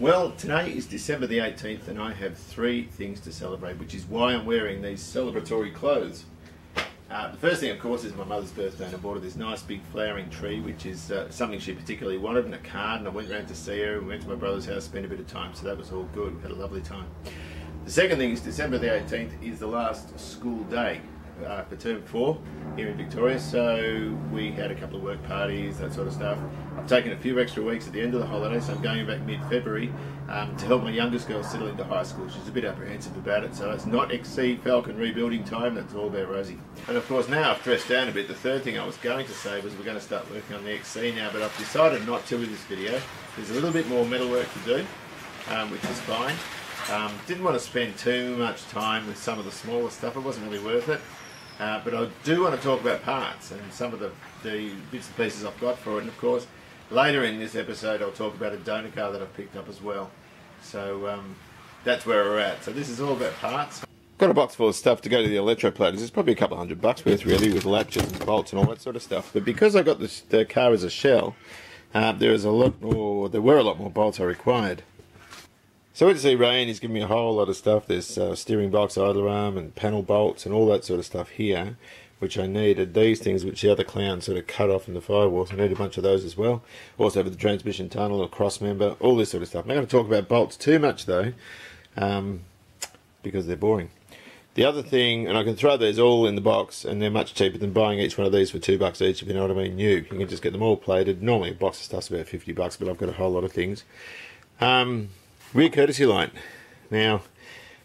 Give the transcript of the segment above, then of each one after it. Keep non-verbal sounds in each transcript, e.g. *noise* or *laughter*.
Well, today is December the 18th, and I have three things to celebrate, which is why I'm wearing these celebratory clothes. Uh, the first thing, of course, is my mother's birthday, and I bought her this nice big flowering tree, which is uh, something she particularly wanted, and a card. And I went round to see her, and went to my brother's house, spent a bit of time, so that was all good. We had a lovely time. The second thing is December the 18th is the last school day uh, for term four here in Victoria. So we had a couple of work parties, that sort of stuff. I've taken a few extra weeks at the end of the holiday, so I'm going back mid-February um, to help my youngest girl settle into high school. She's a bit apprehensive about it, so it's not XC Falcon rebuilding time. That's all about Rosie. And of course, now I've dressed down a bit. The third thing I was going to say was we're going to start working on the XC now, but I've decided not to with this video. There's a little bit more metal work to do, um, which is fine. Um, didn't want to spend too much time with some of the smaller stuff. It wasn't really worth it. Uh, but I do want to talk about parts and some of the, the bits and pieces I've got for it. And of course, later in this episode, I'll talk about a donor car that I've picked up as well. So um, that's where we're at. So this is all about parts. Got a box full of stuff to go to the electroplaters. It's probably a couple of hundred bucks worth, really, with latches and bolts and all that sort of stuff. But because I got this, the car as a shell, uh, there is a lot more. There were a lot more bolts I required. So what you see Rain is giving me a whole lot of stuff. There's uh, steering box, idler arm and panel bolts and all that sort of stuff here, which I needed. These things which the other clown sort of cut off in the firewall, so I need a bunch of those as well. Also for the transmission tunnel, a cross member, all this sort of stuff. I'm not going to talk about bolts too much though, um, because they're boring. The other thing, and I can throw these all in the box, and they're much cheaper than buying each one of these for two bucks each, if you know what I mean, new. You can just get them all plated. Normally a box of stuff's about 50 bucks, but I've got a whole lot of things. Um, Rear courtesy light. Now,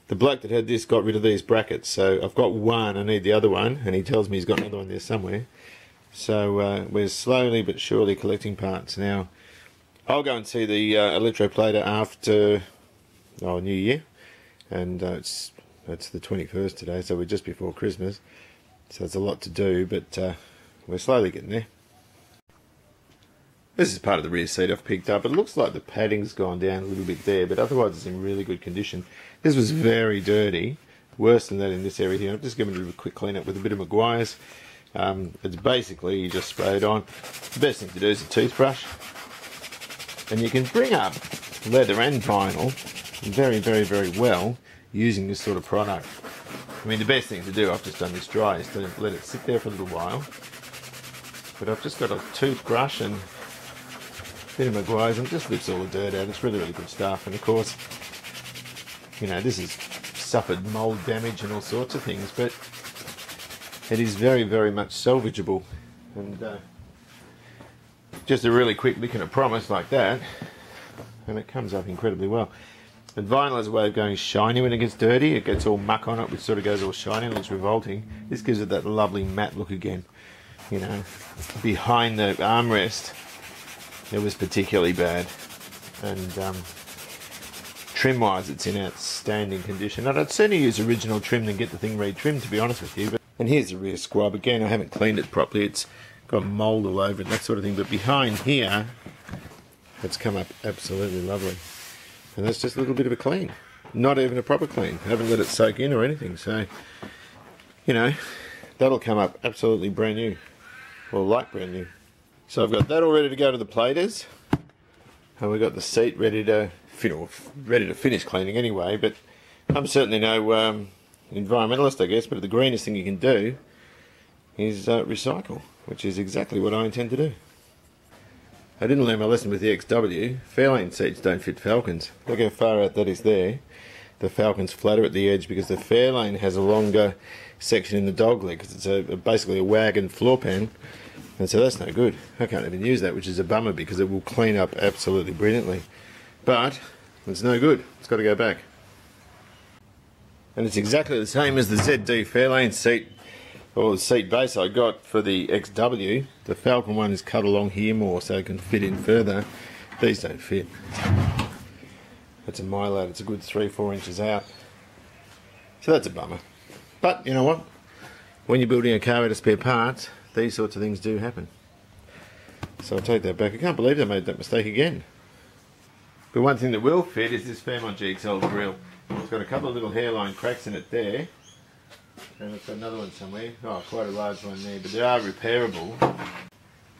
the bloke that had this got rid of these brackets, so I've got one, I need the other one, and he tells me he's got another one there somewhere. So uh, we're slowly but surely collecting parts. Now, I'll go and see the uh, electroplater after oh, New Year, and uh, it's it's the 21st today, so we're just before Christmas. So it's a lot to do, but uh, we're slowly getting there. This is part of the rear seat I've picked up. It looks like the padding's gone down a little bit there, but otherwise it's in really good condition. This was very dirty, worse than that in this area here. I've just given it a quick clean up with a bit of Meguiar's. Um, it's basically you just spray it on. The best thing to do is a toothbrush. And you can bring up leather and vinyl very, very, very well using this sort of product. I mean, the best thing to do, I've just done this dry, is to let it sit there for a little while. But I've just got a toothbrush and bit of Meguiar's and just lifts all the dirt out. It's really, really good stuff. And of course, you know, this has suffered mould damage and all sorts of things, but it is very, very much salvageable. And uh, just a really quick lick and a promise like that, and it comes up incredibly well. And vinyl has a way of going shiny when it gets dirty. It gets all muck on it, which sort of goes all shiny and looks revolting. This gives it that lovely matte look again. You know, behind the armrest, it was particularly bad. And um, trim wise, it's in outstanding condition. And I'd sooner use original trim than get the thing re-trimmed, to be honest with you. But, and here's the rear squab. Again, I haven't cleaned it properly. It's got mould all over it, that sort of thing. But behind here, it's come up absolutely lovely. And that's just a little bit of a clean. Not even a proper clean. I haven't let it soak in or anything. So, you know, that'll come up absolutely brand new. Or like brand new. So I've got that all ready to go to the platers. And we've got the seat ready to ready to finish cleaning anyway, but I'm certainly no um, environmentalist, I guess, but the greenest thing you can do is uh, recycle, which is exactly what I intend to do. I didn't learn my lesson with the XW. Fairlane seats don't fit Falcons. Look how far out that is there. The Falcon's flatter at the edge because the Fairlane has a longer section in the dog leg because it's a, basically a wagon floor pan and so that's no good. I can't even use that, which is a bummer because it will clean up absolutely brilliantly. But it's no good. It's got to go back. And it's exactly the same as the ZD Fairlane seat or the seat base I got for the XW. The Falcon one is cut along here more so it can fit in further. These don't fit. That's a mile out. It's a good three, four inches out. So that's a bummer. But you know what? When you're building a car out of spare parts, these sorts of things do happen. So I'll take that back. I can't believe I made that mistake again. But one thing that will fit is this Fairmont GXL grill. It's got a couple of little hairline cracks in it there. And it's got another one somewhere. Oh, quite a large one there, but they are repairable.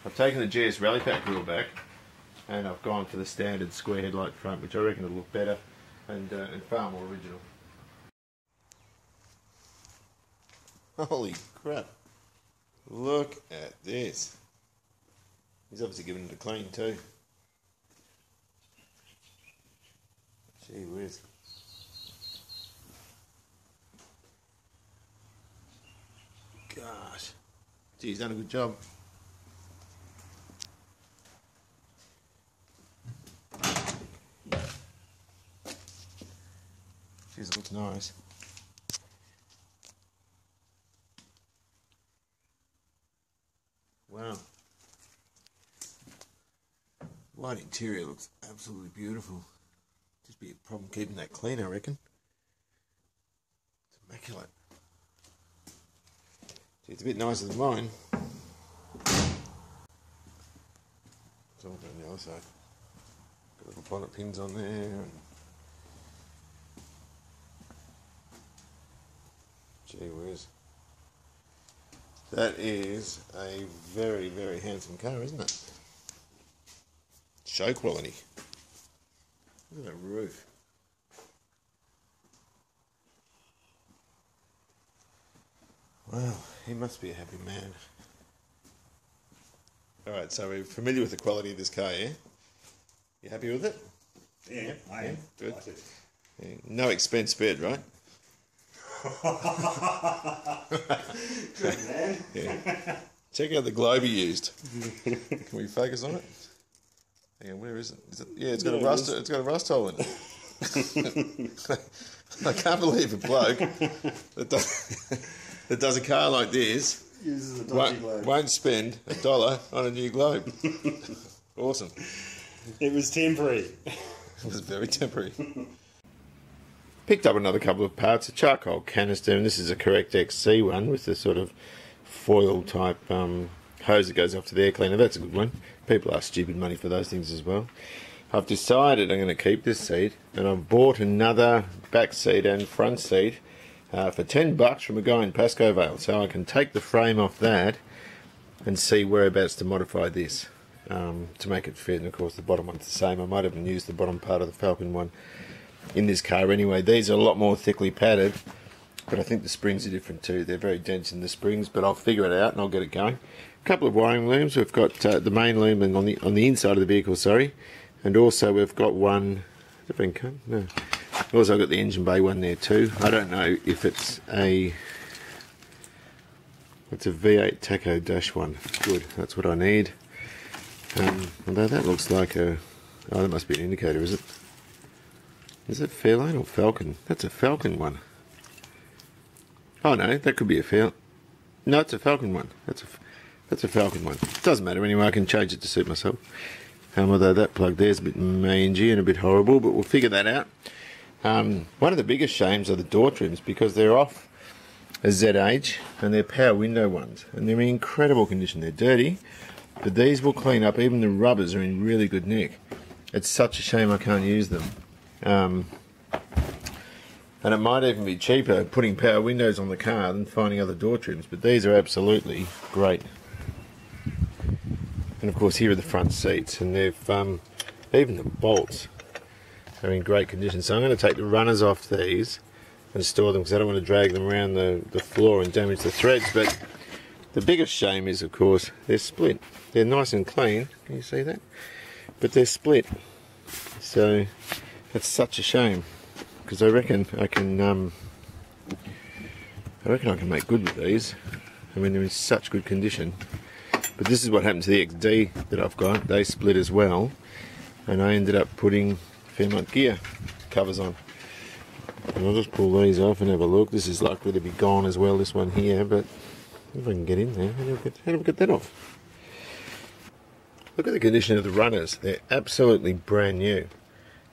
I've taken the GS Rally Pack grill back and I've gone for the standard square headlight front, which I reckon will look better and, uh, and far more original. Holy crap! Look at this. He's obviously given it a clean too. Gee whiz. Gosh. Gee, he's done a good job. Jeez, it looks nice. Wow. White interior looks absolutely beautiful. Just be a problem keeping that clean, I reckon. It's immaculate. See, it's a bit nicer than mine. It's all on the other side. Got little bonnet pins on there. And Gee whiz. That is a very, very handsome car, isn't it? Show quality. Look at that roof. Wow, he must be a happy man. Alright, so we're familiar with the quality of this car, yeah? You happy with it? Yeah, I am. good. Like. Yeah. No expense spared, right? Good man. Yeah. Check out the globe he used. Can we focus on it? Hang on, where is it? Is it yeah, it's got Yeah, a rust. is. It's got a rust hole in it. *laughs* I can't believe a bloke that does, *laughs* that does a car like this Uses a dodgy won't, globe. won't spend a dollar on a new globe. *laughs* awesome. It was temporary. It was very temporary. Picked up another couple of parts, a charcoal canister, and this is a correct XC one with the sort of foil type um, hose that goes off to the air cleaner. That's a good one. People are stupid money for those things as well. I've decided I'm going to keep this seat, and I've bought another back seat and front seat uh, for 10 bucks from a guy in Pascoe Vale. So I can take the frame off that and see whereabouts to modify this um, to make it fit. And of course, the bottom one's the same. I might even use the bottom part of the Falcon one in this car anyway. These are a lot more thickly padded, but I think the springs are different too. They're very dense in the springs, but I'll figure it out and I'll get it going. A couple of wiring looms. We've got uh, the main loom on the on the inside of the vehicle, sorry, and also we've got one. Has it been cut? No. Also, I've got the engine bay one there too. I don't know if it's a. It's a V8 Tacho Dash one. Good, that's what I need. Um, although that looks like a. Oh, that must be an indicator, is it? Is it Fairlane or Falcon? That's a Falcon one. Oh no, that could be a Fair. No, it's a Falcon one. That's a that's a Falcon one. Doesn't matter anyway. I can change it to suit myself. Um, although that plug there's a bit mangy and a bit horrible, but we'll figure that out. Um, one of the biggest shames are the door trims because they're off a ZH and they're power window ones and they're in incredible condition. They're dirty, but these will clean up. Even the rubbers are in really good nick. It's such a shame I can't use them. Um, and it might even be cheaper putting power windows on the car than finding other door trims, but these are absolutely great. And of course, here are the front seats, and they've um, even the bolts are in great condition. So I'm going to take the runners off these and store them because I don't want to drag them around the, the floor and damage the threads. But the biggest shame is, of course, they're split. They're nice and clean. Can you see that? But they're split. So that's such a shame because I reckon I can. Um, I reckon I can make good with these. I mean, they're in such good condition. But this is what happened to the XD that I've got. They split as well, and I ended up putting Fairmont gear covers on. And I'll just pull these off and have a look. This is likely to be gone as well. This one here, but if I can get in there, how do I get, that off? Look at the condition of the runners. They're absolutely brand new.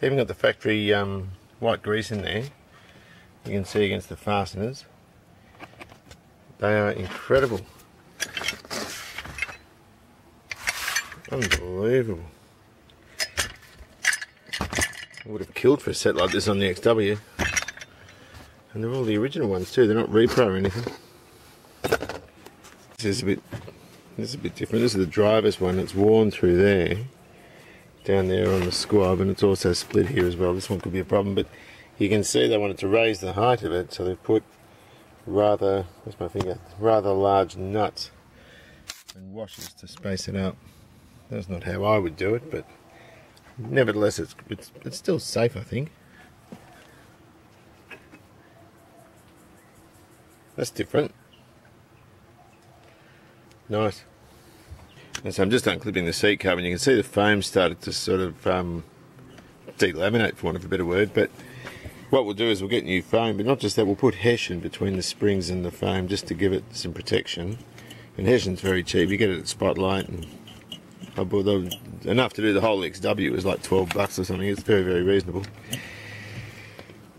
Even got the factory um, white grease in there. You can see against the fasteners. They are incredible. Unbelievable. I would have killed for a set like this on the XW. And they're all the original ones too, they're not repro or anything. This is a bit this is a bit different. This is the driver's one, it's worn through there. Down there on the squab, and it's also split here as well. This one could be a problem, but you can see they wanted to raise the height of it, so they've put rather, where's my finger, rather large nuts and washers to space it out. That's not how I would do it, but nevertheless, it's it's, it's still safe, I think. That's different. Nice. And so I'm just unclipping the seat cover, and you can see the foam started to sort of um, delaminate, for want of a better word. But what we'll do is we'll get new foam, but not just that, we'll put hessian between the springs and the foam just to give it some protection. And hessian's very cheap. You get it at Spotlight, and I bought enough to do the whole XW. It was like 12 bucks or something. It's very, very reasonable.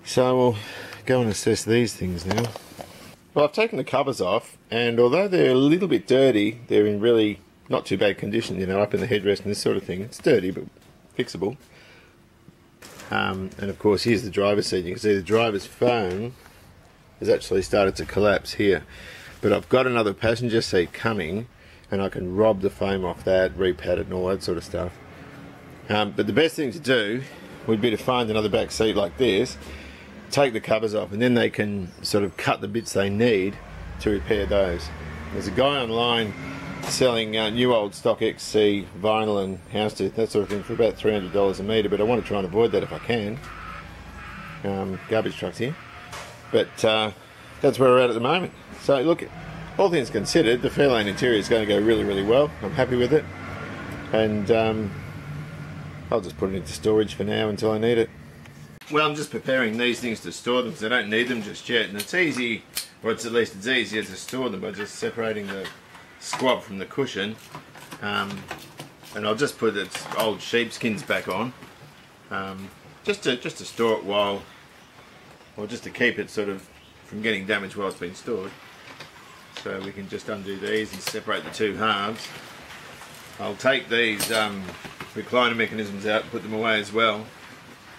So we'll go and assess these things now. Well, I've taken the covers off, and although they're a little bit dirty, they're in really not too bad condition, you know, up in the headrest and this sort of thing. It's dirty, but fixable. Um, and of course, here's the driver's seat. You can see the driver's foam has actually started to collapse here. But I've got another passenger seat coming, and I can rob the foam off that, repad it, and all that sort of stuff. Um, but the best thing to do would be to find another back seat like this, take the covers off, and then they can sort of cut the bits they need to repair those. There's a guy online selling uh, new old stock XC vinyl and houndstooth, that sort of thing, for about $300 a metre, but I want to try and avoid that if I can. Um, garbage trucks here. But uh, that's where we're at at the moment. So, look, all things considered, the Fairlane interior is going to go really, really well. I'm happy with it. And um, I'll just put it into storage for now until I need it. Well, I'm just preparing these things to store them because I don't need them just yet. And it's easy, or it's at least it's easier to store them by just separating the squab from the cushion. Um, and I'll just put its old sheepskins back on. Um, just to just to store it while, or just to keep it sort of from getting damaged while it's been stored. So we can just undo these and separate the two halves. I'll take these um, recliner mechanisms out and put them away as well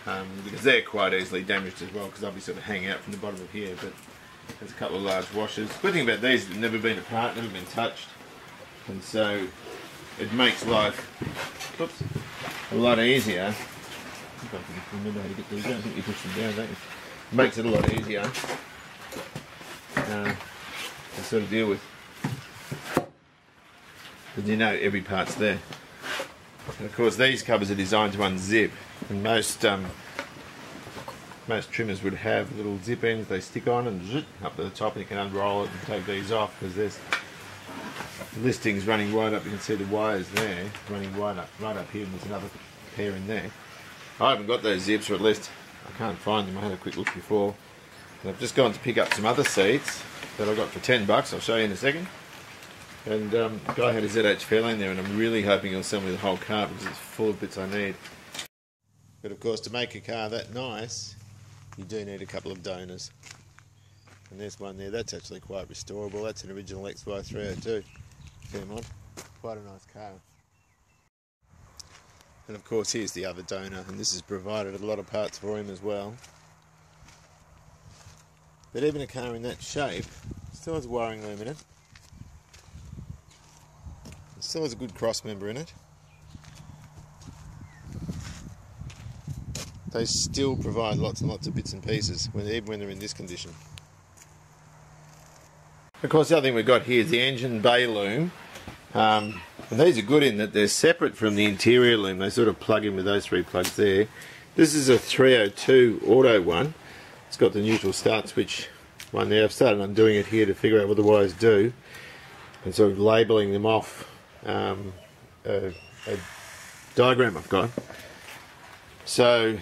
um, because they're quite easily damaged as well because they'll be sort of hanging out from the bottom of here but there's a couple of large washers. Good thing about these, they've never been apart, never been touched and so it makes life oops, a lot easier. I can remember how to get these. I think you push them down, don't you? It makes it a lot easier uh, to sort of deal with. Because you know every part's there. And of course these covers are designed to unzip and most um, most trimmers would have little zip ends they stick on and zip up to the top and you can unroll it and take these off because there's listings running right up you can see the wires there running right up right up here and there's another pair in there. I haven't got those zips or at least I can't find them. I had a quick look before. And I've just gone to pick up some other seats that I got for 10 bucks. I'll show you in a second. And um, guy had a ZH Fairlane there and I'm really hoping he'll sell me the whole car because it's full of bits I need. But of course to make a car that nice you do need a couple of donors. And there's one there. That's actually quite restorable. That's an original XY302 Fairmont quite a nice car. And of course here's the other donor and this has provided a lot of parts for him as well. But even a car in that shape still has a wiring loom in it it. Still has a good cross member in it. They still provide lots and lots of bits and pieces when, even when they're in this condition. Of course, the other thing we've got here is the engine bay loom. Um, and these are good in that they're separate from the interior loom. They sort of plug in with those three plugs there. This is a 302 auto one. It's got the neutral start switch one there. I've started undoing it here to figure out what the wires do and sort of labelling them off um, a, a diagram I've got. So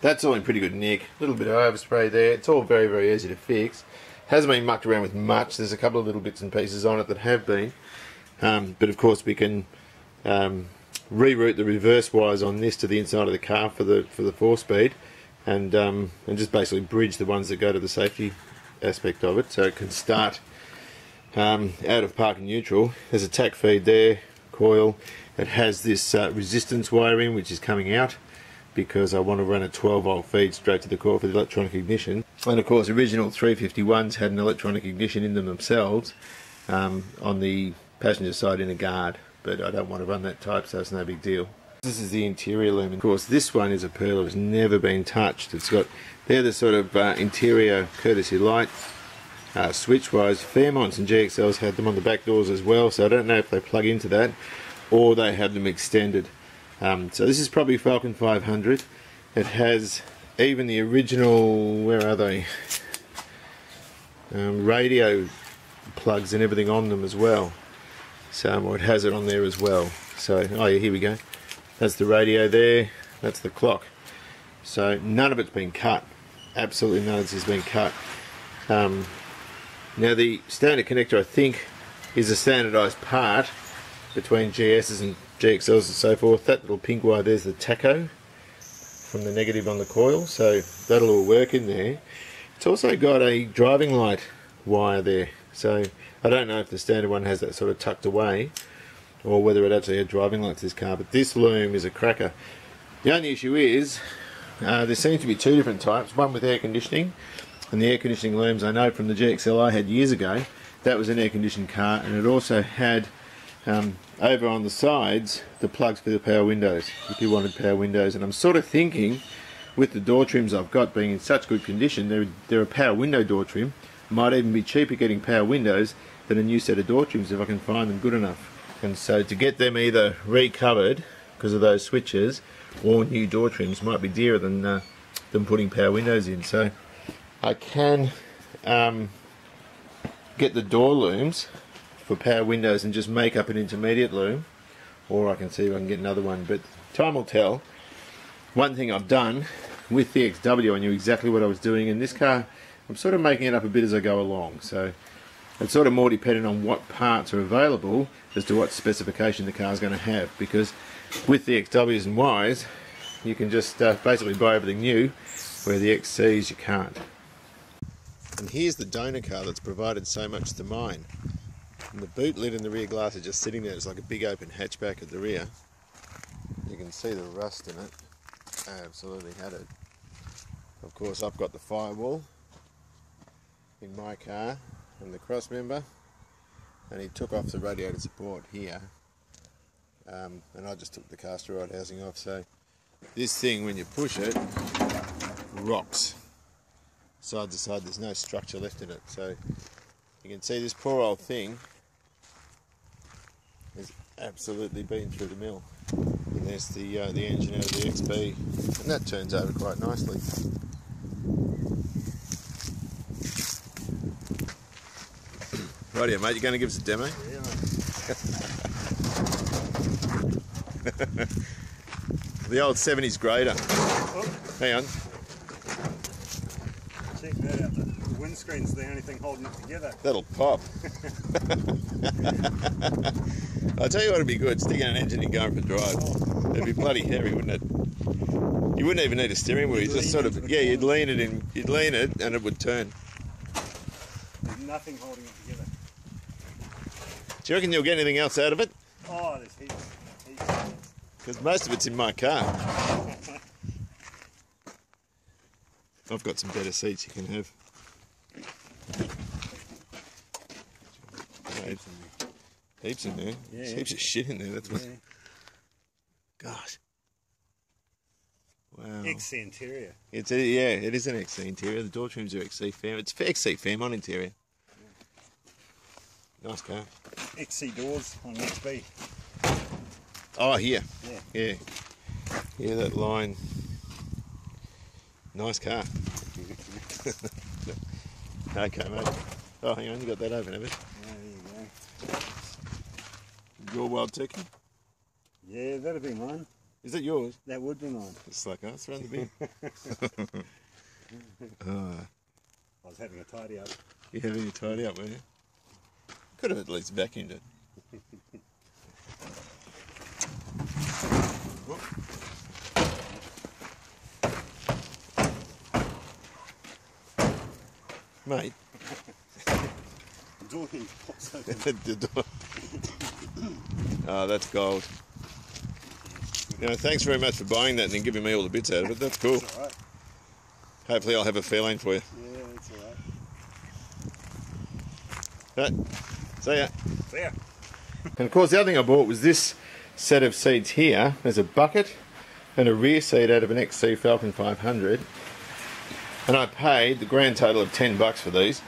that's all in pretty good nick. A little bit of overspray there. It's all very, very easy to fix. Hasn't been mucked around with much. There's a couple of little bits and pieces on it that have been. Um, but of course we can um, reroute the reverse wires on this to the inside of the car for the for the four speed and um, and just basically bridge the ones that go to the safety aspect of it so it can start um, out of park and neutral. There's a tack feed there, coil. It has this uh, resistance wire in which is coming out because I want to run a 12 volt feed straight to the core for the electronic ignition. And of course, original 351s had an electronic ignition in them themselves um, on the passenger side in a guard, but I don't want to run that type, so it's no big deal. This is the interior lumen. Of course, this one is a Perla. It's never been touched. It's got, they're the sort of uh, interior courtesy light uh, switch-wise. Fairmonts and GXLs had them on the back doors as well, so I don't know if they plug into that or they have them extended. Um, so this is probably Falcon 500. It has even the original, where are they? Um, radio plugs and everything on them as well. So or it has it on there as well. So, oh yeah, here we go. That's the radio there. That's the clock. So none of it's been cut. Absolutely none of this has been cut. Um, now the standard connector, I think, is a standardised part between GSs and GXLs and so forth. That little pink wire there's the tacho from the negative on the coil, so that'll all work in there. It's also got a driving light wire there, so I don't know if the standard one has that sort of tucked away or whether it actually had driving lights this car, but this loom is a cracker. The only issue is uh, there seems to be two different types, one with air conditioning and the air conditioning looms I know from the GXL I had years ago, that was an air conditioned car and it also had um, over on the sides the plugs for the power windows if you wanted power windows. And I'm sort of thinking with the door trims I've got being in such good condition they're, they're a power window door trim. Might even be cheaper getting power windows than a new set of door trims if I can find them good enough. And so to get them either recovered because of those switches or new door trims might be dearer than uh, than putting power windows in. So I can um, get the door looms for power windows and just make up an intermediate loom or I can see if I can get another one but time will tell one thing I've done with the XW I knew exactly what I was doing in this car I'm sort of making it up a bit as I go along so it's sort of more dependent on what parts are available as to what specification the car is going to have because with the XWs and Ys you can just uh, basically buy everything new where the XCs you can't. And here's the donor car that's provided so much to mine. And the boot lid and the rear glass are just sitting there. It's like a big open hatchback at the rear. You can see the rust in it. I absolutely had it. Of course, I've got the firewall in my car and the cross member. And he took off the radiator support here. Um, and I just took the caster rod housing off. So this thing, when you push it, rocks side to side. There's no structure left in it. So you can see this poor old thing has absolutely been through the mill. And there's the uh, the engine out of the XB, and that turns over quite nicely. *clears throat* Rightio, mate. You're going to give us a demo? *laughs* the old 70s grader. Hang on. Check that out. The the windscreen's the only thing holding it together. That'll pop. *laughs* *laughs* I'll tell you what would be good, sticking an engine and going for a drive. It'd be bloody heavy, wouldn't it? You wouldn't even need a steering wheel. You You'd just sort of yeah, you'd lean it in, you'd lean it, and it would turn. There's nothing holding it together. Do you reckon you'll get anything else out of it? Oh, there's heaps. heaps. Because most of it's in my car. *laughs* I've got some better seats you can have. Right. Heaps in there. Yeah, There's yeah. heaps of shit in there. That's what. Gosh. Wow. XC interior. It's a, yeah, it is an XC interior. The door trims are XC Fair. It's XC Fairmont interior. Nice car. XC doors on XB. Oh, here. Yeah. Yeah. Yeah, that line. Nice car. *laughs* *laughs* okay, mate. Oh, hang on, you got that open, have you? Yeah, there you go. Your wild turkey? Yeah, that'd be mine. Is it yours? That would be mine. It's like, us in the bin. oh, *laughs* *laughs* uh. I was having a tidy up. you're having a tidy up, were you? Could have at least vacuumed it. *laughs* Mate, Door hinge pops open. the door. Oh, that's gold. You know, thanks very much for buying that and then giving me all the bits out of it. That's cool. Alright. Hopefully, I'll have a Fairlane for you. Yeah, it's alright. Right. See ya. See yeah. And of course, the other thing I bought was this set of seeds here. There's a bucket and a rear seed out of an XC Falcon 500. And I paid the grand total of 10 bucks for these.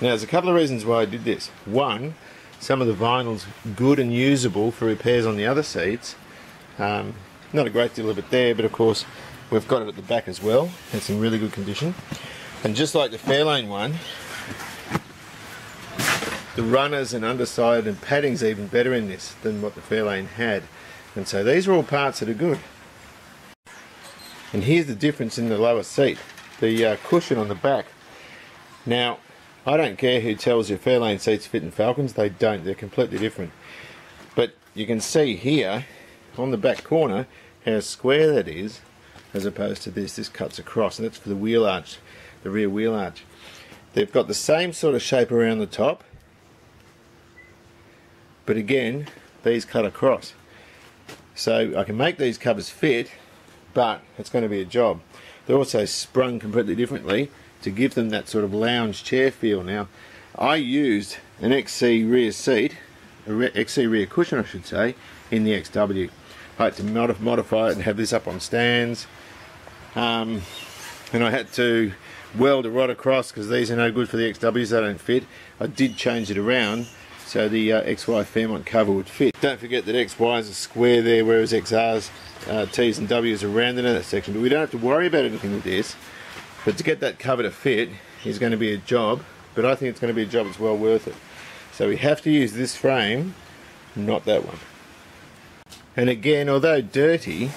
Now, there's a couple of reasons why I did this. One, some of the vinyl's good and usable for repairs on the other seats. Um, not a great deal of it there, but of course, we've got it at the back as well. It's in really good condition. And just like the Fairlane one, the runners and underside and padding's even better in this than what the Fairlane had. And so these are all parts that are good. And here's the difference in the lower seat. The uh, cushion on the back. Now, I don't care who tells you Fairlane seats fit in Falcons, they don't, they're completely different. But you can see here, on the back corner, how square that is, as opposed to this, this cuts across, and that's for the wheel arch, the rear wheel arch. They've got the same sort of shape around the top, but again, these cut across. So I can make these covers fit, but it's going to be a job. They're also sprung completely differently to give them that sort of lounge chair feel. Now, I used an XC rear seat, a XC rear cushion I should say, in the XW. I had to modify it and have this up on stands. Um, and I had to weld a rod across because these are no good for the XWs, they don't fit. I did change it around so the uh, XY Fairmont cover would fit. Don't forget that XYs are square there, whereas XRs, uh, T's and W's are rounded in that section. But we don't have to worry about anything with this. But to get that cover to fit is going to be a job, but I think it's going to be a job that's well worth it. So we have to use this frame, not that one. And again, although dirty,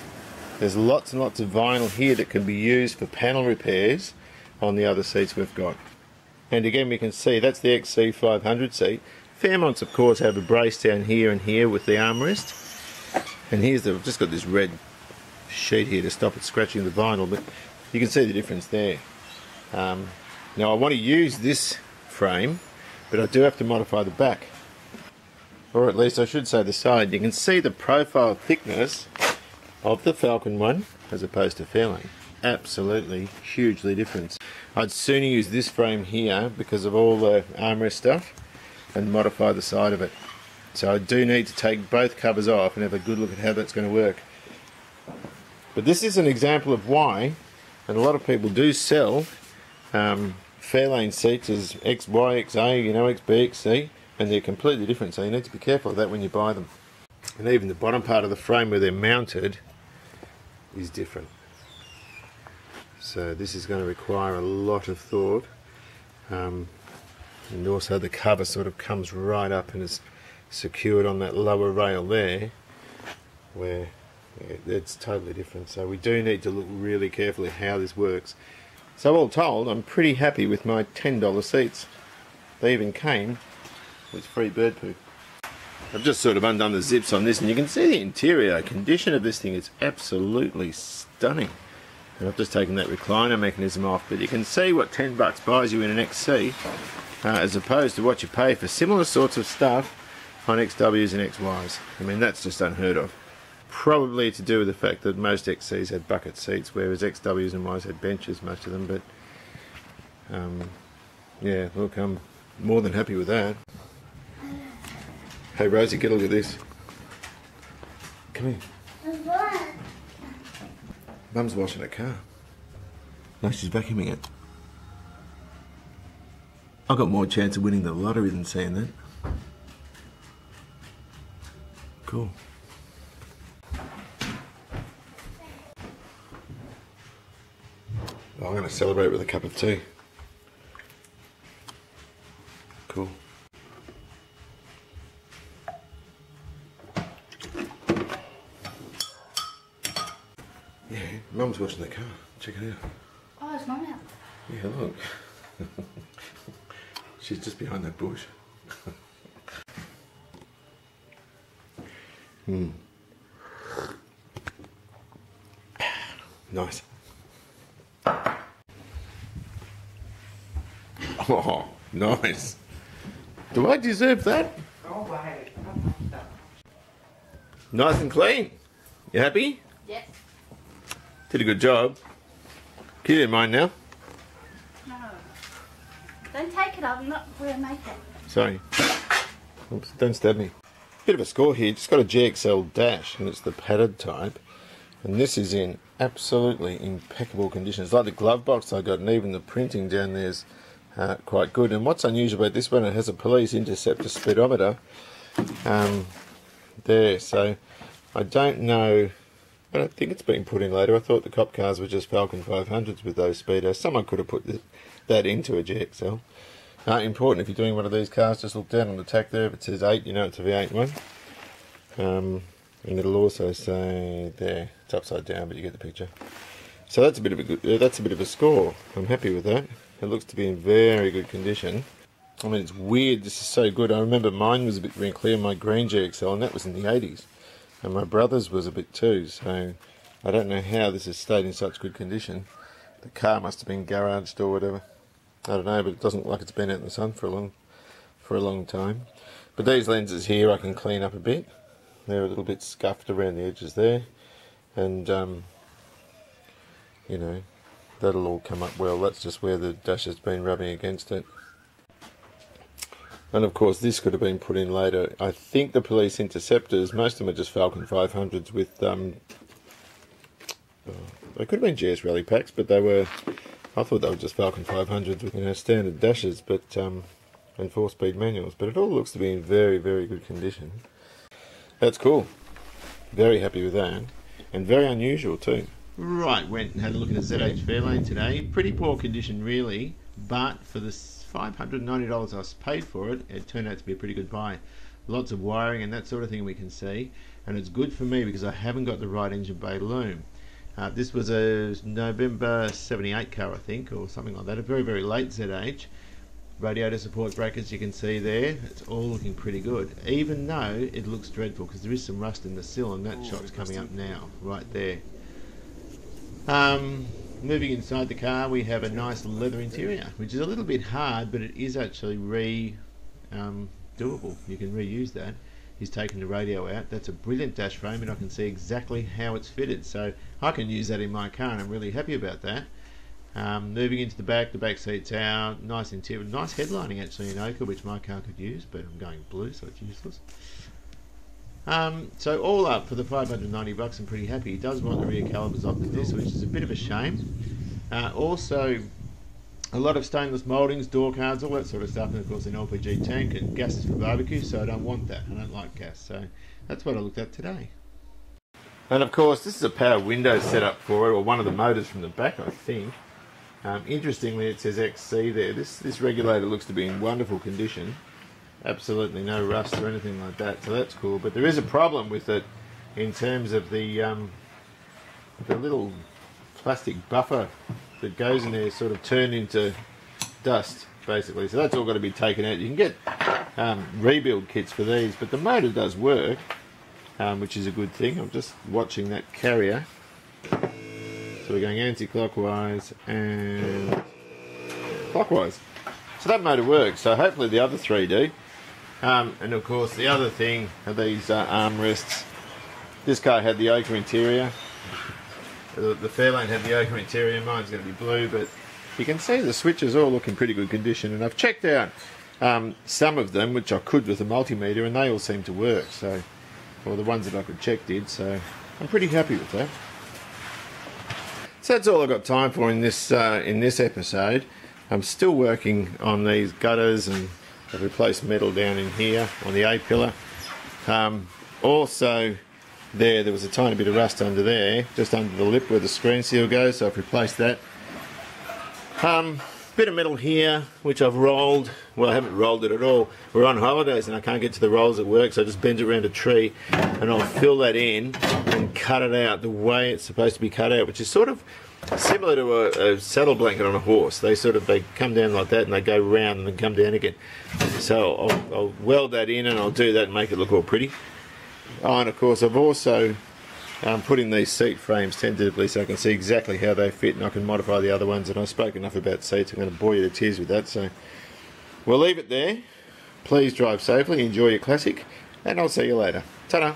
there's lots and lots of vinyl here that can be used for panel repairs on the other seats we've got. And again, we can see that's the XC500 seat. Fairmonts, of course, have a brace down here and here with the armrest. And here's the, I've just got this red sheet here to stop it scratching the vinyl, but you can see the difference there. Um, now I want to use this frame, but I do have to modify the back. Or at least I should say the side. You can see the profile thickness of the Falcon one as opposed to Fairlane. Absolutely hugely different. I'd sooner use this frame here because of all the armrest stuff and modify the side of it. So I do need to take both covers off and have a good look at how that's going to work. But this is an example of why and a lot of people do sell um, Fairlane seats as XY, XA, you know, XB, XC, and they're completely different. So you need to be careful of that when you buy them. And even the bottom part of the frame where they're mounted is different. So this is going to require a lot of thought. Um, and also the cover sort of comes right up and is secured on that lower rail there where it's totally different. So we do need to look really carefully how this works. So all told, I'm pretty happy with my $10 seats. They even came with free bird poo. I've just sort of undone the zips on this and you can see the interior condition of this thing is absolutely stunning. And I've just taken that recliner mechanism off, but you can see what 10 bucks buys you in an XC uh, as opposed to what you pay for similar sorts of stuff on XWs and XYs. I mean, that's just unheard of. Probably to do with the fact that most XCs had bucket seats, whereas XWs and Ys had benches, most of them. But um, yeah, look, I'm more than happy with that. Hey Rosie, get a look at this. Come here. Mum's washing a car. No, she's vacuuming it. I've got more chance of winning the lottery than seeing that. Cool. Well, I'm going to celebrate with a cup of tea. Cool. Yeah, Mum's washing the car. Check it out. Oh, it's mum out. Yeah, look. She's just behind that bush. Hmm. Nice. Oh, nice. Do I deserve that? Oh, wait. Nice and clean. You happy? Yes. Did a good job. Keep it in mind now. No. Don't take it. I'm not going to make it. Sorry. Oops, don't stab me. bit of a score here. Just got a GXL dash, and it's the padded type. And this is in absolutely impeccable condition. It's like the glove box I got, and even the printing down there's uh, quite good. And what's unusual about this one, it has a police interceptor speedometer um, there. So I don't know. I don't think it's been put in later. I thought the cop cars were just Falcon 500s with those speedos. Someone could have put th- that into a GXL. Uh, important if you're doing one of these cars, just look down on the tack there. If it says 8, you know it's a V8 one. Um, and it'll also say there, it's upside down, but you get the picture. So that's a bit of a good, uh, that's a bit of a score. I'm happy with that. It looks to be in very good condition. I mean, it's weird. This is so good. I remember mine was a bit wrinkly, my green GXL, and that was in the 80s. And my brother's was a bit too. So I don't know how this has stayed in such good condition. The car must have been garaged or whatever. I don't know, but it doesn't look like it's been out in the sun for a long, for a long time. But these lenses here I can clean up a bit. They're a little bit scuffed around the edges there, and um, you know that'll all come up well. That's just where the dash has been rubbing against it. And of course, this could have been put in later. I think the police interceptors, most of them are just Falcon 500s with. Um, oh, they could have been GS Rally packs, but they were. I thought they were just Falcon 500s with you know standard dashes, but um, and four-speed manuals. But it all looks to be in very, very good condition. That's cool. Very happy with that, and very unusual too. Right, went and had a look at a ZH Fairlane today. Pretty poor condition, really, but for the $590 I paid for it, it turned out to be a pretty good buy. Lots of wiring and that sort of thing we can see, and it's good for me because I haven't got the right engine bay loom. Uh, this was a November 78 car, I think, or something like that. A very, very late ZH. Radiator support brackets you can see there. It's all looking pretty good, even though it looks dreadful because there is some rust in the sill, and that Ooh, shot's coming up now, right there. Um, moving inside the car, we have a nice leather interior, which is a little bit hard, but it is actually re um, doable. You can reuse that. He's taken the radio out. That's a brilliant dash frame, and I can see exactly how it's fitted. So I can use that in my car, and I'm really happy about that. Um, moving into the back, the back seat's out. Nice interior, nice headlining actually in ochre, which my car could use, but I'm going blue, so it's useless. Um, so all up for the 590 bucks, I'm pretty happy. He does want the rear calipers off the disc, which is a bit of a shame. Uh, also, a lot of stainless mouldings, door cards, all that sort of stuff, and of course an LPG tank and gases for barbecue. So I don't want that. I don't like gas. So that's what I looked at today. And of course, this is a power window setup for it, or one of the motors from the back, I think. Um, interestingly, it says XC there. This this regulator looks to be in wonderful condition. Absolutely no rust or anything like that, so that's cool. But there is a problem with it in terms of the um, the little plastic buffer that goes in there, sort of turned into dust, basically. So that's all got to be taken out. You can get um, rebuild kits for these, but the motor does work, um, which is a good thing. I'm just watching that carrier. So we're going anti-clockwise and clockwise. So that motor works. So hopefully the other three do. Um, and of course the other thing are these uh, armrests. This car had the ochre interior. The, the Fairlane had the ochre interior. Mine's going to be blue, but you can see the switches all look in pretty good condition. And I've checked out um, some of them, which I could with a multimeter, and they all seem to work. So, or the ones that I could check did. So I'm pretty happy with that. So that's all I've got time for in this uh, in this episode. I'm still working on these gutters and I've replaced metal down in here on the A pillar. Um, also, there there was a tiny bit of rust under there, just under the lip where the screen seal goes. So I've replaced that. Um, bit of metal here, which I've rolled. Well, I haven't rolled it at all. We're on holidays and I can't get to the rolls at work, so I just bend it around a tree and I'll fill that in and cut it out the way it's supposed to be cut out, which is sort of similar to a, a saddle blanket on a horse. They sort of they come down like that and they go round and then come down again. So I'll, I'll weld that in and I'll do that and make it look all pretty. Oh, and of course I've also um, put in these seat frames tentatively so I can see exactly how they fit and I can modify the other ones. And I spoke enough about seats. I'm going to bore you to tears with that. So we'll leave it there. Please drive safely, enjoy your classic, and I'll see you later. Ta-da!